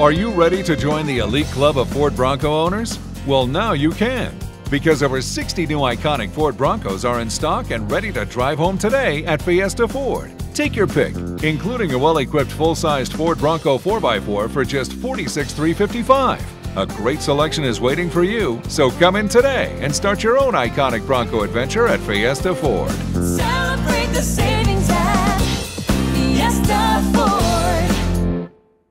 Are you ready to join the elite club of Ford Bronco owners? Well, now you can. Because over 60 new iconic Ford Broncos are in stock and ready to drive home today at Fiesta Ford. Take your pick, including a well-equipped full-sized Ford Bronco 4x4 for just $46,355. A great selection is waiting for you, so come in today and start your own iconic Bronco adventure at Fiesta Ford. Celebrate the savings at Fiesta Ford.